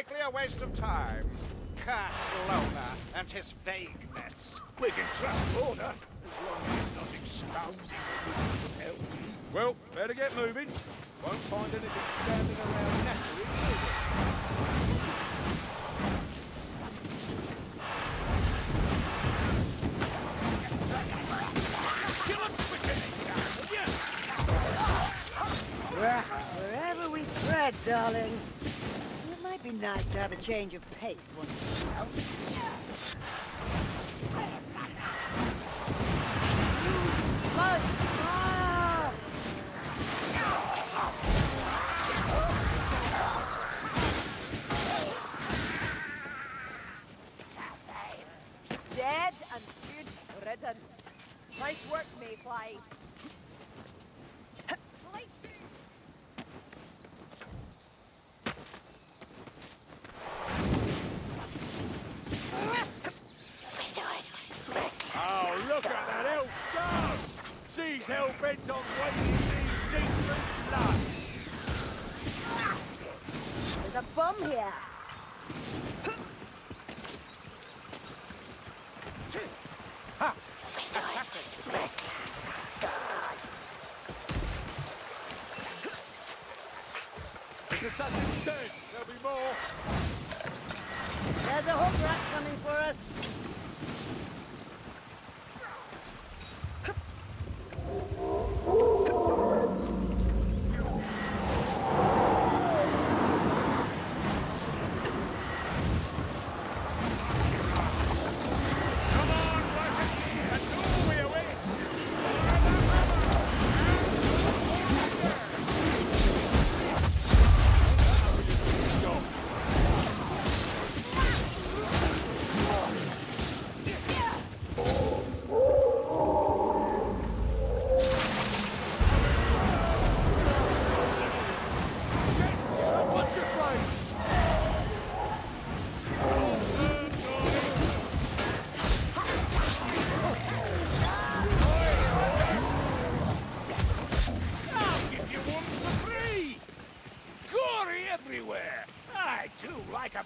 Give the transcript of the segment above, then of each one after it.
likely a waste of time. Curse Lohner and his vagueness. We can trust Lohner, as long as he's not expounding the wisdom of hell. Well, better get moving. Won't find anything standing around nattering, will we? Rats wherever we tread, darlings. Be nice to have a change of pace once in a while. Mud! Nice work, Mayfly. Look at that elf go! She's hell-bent on wading these deep blood. There's a bum here. This assassin's dead. There'll be more. There's a hook rat coming for us.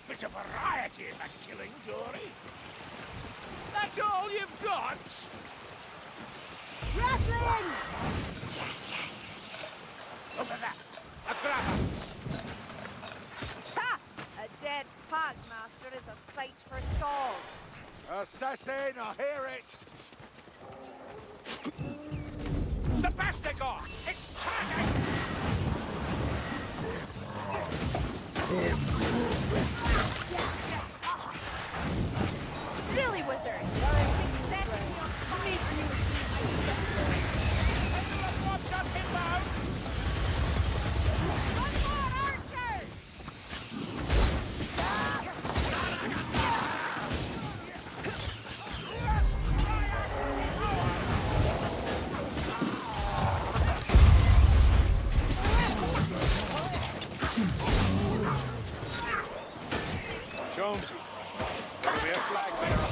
Bit of variety in the killing, Dory. That's all you've got? Ratling! Look at that! A grabber! Ha! A dead Packmaster is a sight for swords. Assassin, I hear it! The Bestigor! It's charging! Jonesy. There'll be a flag bearer.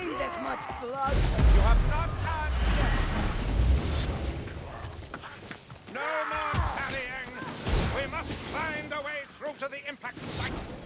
Should this much blood. You have not yet. No more parrying. We must find a way through to the impact site.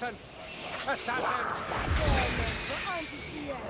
Verstanden! Verstanden! Oh,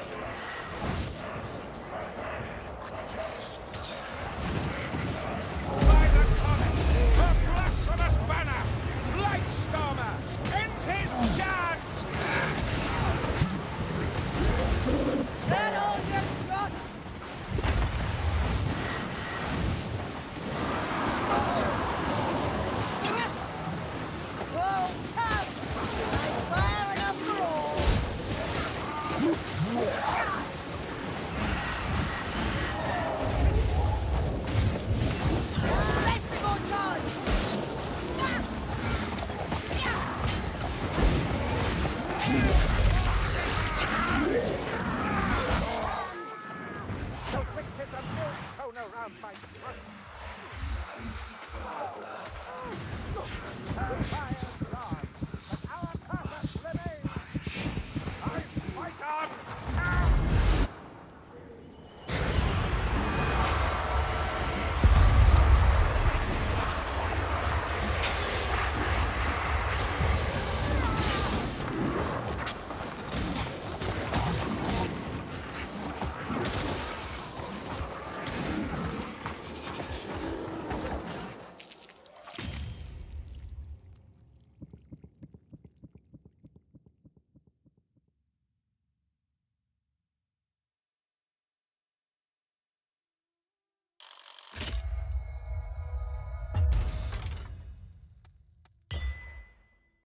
Fire